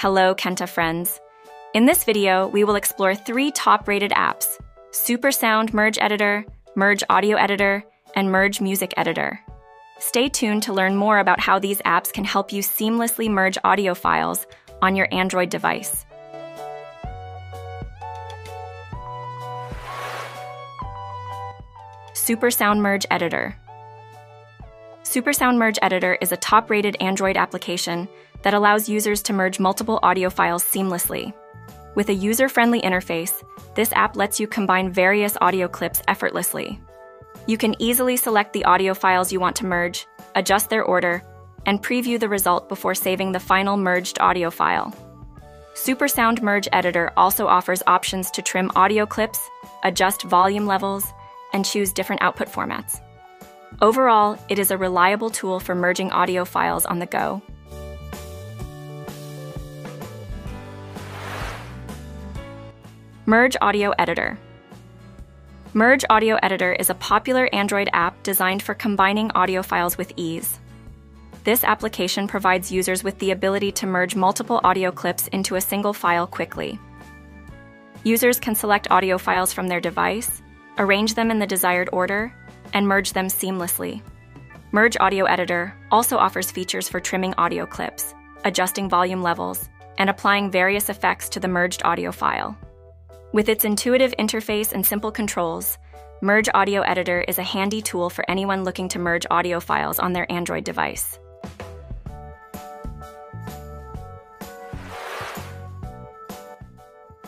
Hello, Kenta friends. In this video, we will explore three top-rated apps, Supersound Merge Editor, Merge Audio Editor, and Merge Music Editor. Stay tuned to learn more about how these apps can help you seamlessly merge audio files on your Android device. Supersound Merge Editor Supersound Merge Editor is a top-rated Android application that allows users to merge multiple audio files seamlessly. With a user-friendly interface, this app lets you combine various audio clips effortlessly. You can easily select the audio files you want to merge, adjust their order, and preview the result before saving the final merged audio file. Supersound Merge Editor also offers options to trim audio clips, adjust volume levels, and choose different output formats. Overall, it is a reliable tool for merging audio files on the go. Merge Audio Editor Merge Audio Editor is a popular Android app designed for combining audio files with ease. This application provides users with the ability to merge multiple audio clips into a single file quickly. Users can select audio files from their device, arrange them in the desired order, and merge them seamlessly. Merge Audio Editor also offers features for trimming audio clips, adjusting volume levels, and applying various effects to the merged audio file. With its intuitive interface and simple controls, Merge Audio Editor is a handy tool for anyone looking to merge audio files on their Android device.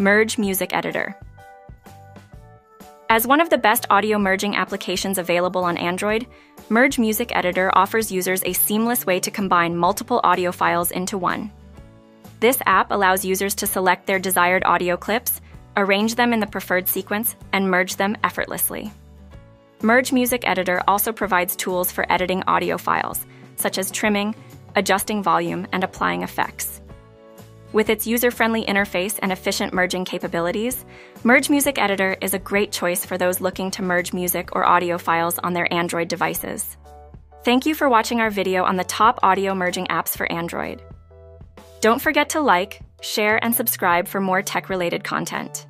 Merge Music Editor. As one of the best audio merging applications available on Android, Merge Music Editor offers users a seamless way to combine multiple audio files into one. This app allows users to select their desired audio clips arrange them in the preferred sequence, and merge them effortlessly. Merge Music Editor also provides tools for editing audio files, such as trimming, adjusting volume, and applying effects. With its user-friendly interface and efficient merging capabilities, Merge Music Editor is a great choice for those looking to merge music or audio files on their Android devices. Thank you for watching our video on the top audio merging apps for Android. Don't forget to like, share, and subscribe for more tech related content.